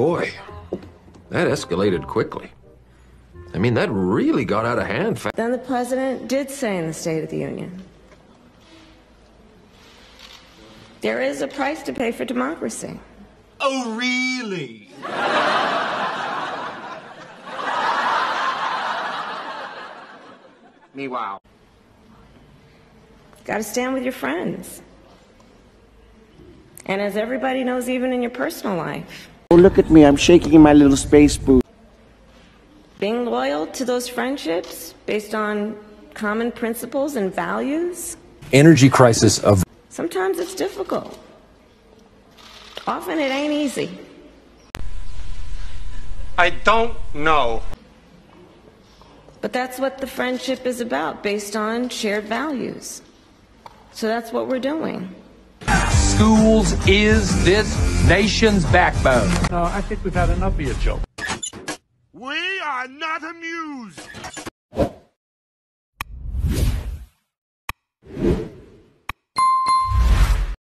Boy, that escalated quickly. I mean, that really got out of hand. fa- Then the president did say in the State of the Union there is a price to pay for democracy. Oh, really? Me wow. Got to stand with your friends. And as everybody knows, even in your personal life, Oh, look at me. I'm shaking in my little space boot. being loyal to those friendships based on common principles and values, energy crisis of sometimes it's difficult. Often it ain't easy. I don't know. But that's what the friendship is about, based on shared values. So that's what we're doing. Schools is this nation's backbone. No, I think we've had enough of your joke. We are not amused.